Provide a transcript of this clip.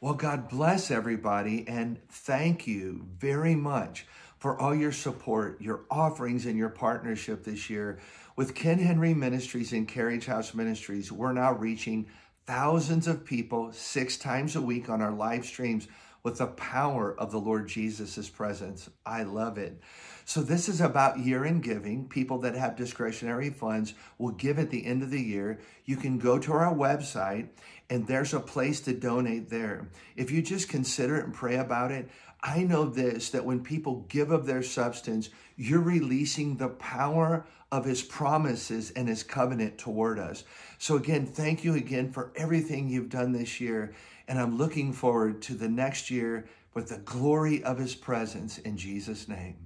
Well, God bless everybody and thank you very much for all your support, your offerings, and your partnership this year. With Kent Henry Ministries and Carriage House Ministries, we're now reaching thousands of people six times a week on our live streams with the power of the Lord Jesus' presence. I love it. So, this is about year end giving. People that have discretionary funds will give at the end of the year. You can go to our website and there's a place to donate there. If you just consider it and pray about it, I know this that when people give of their substance, you're releasing the power of his promises and his covenant toward us. So, again, thank you again for everything you've done this year. And I'm looking forward to the next year with the glory of his presence in Jesus' name.